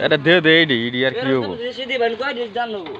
এটা দে দে ED ED আর কি হবো বেশি দিবেন কয় দিন জান নেবো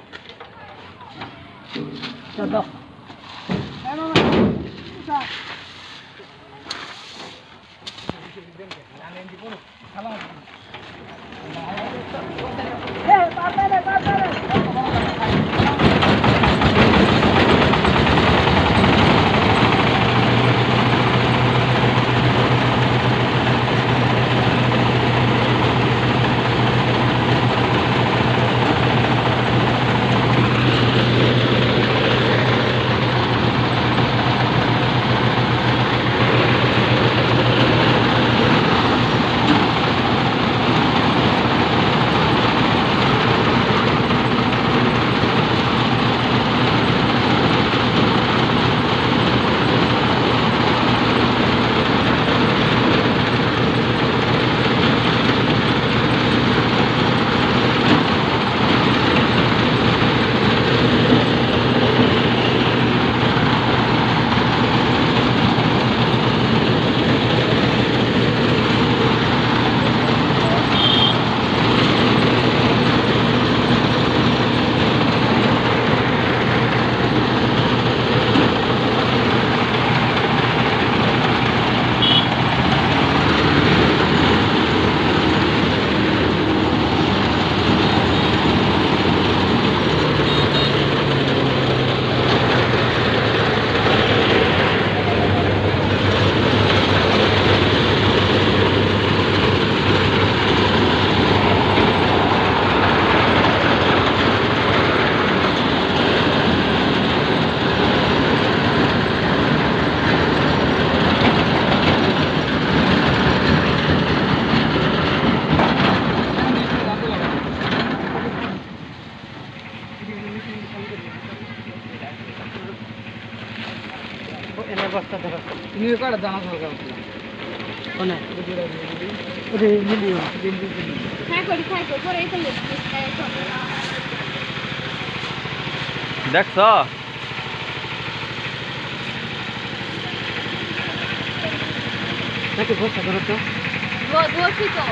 তুমি কটা জানা সরকার কোনে ওরে মিলিও দিন দিন খাই করি খাই করি। পরে এই তো দেখছ? নাকি বসা করো তো? বসি তো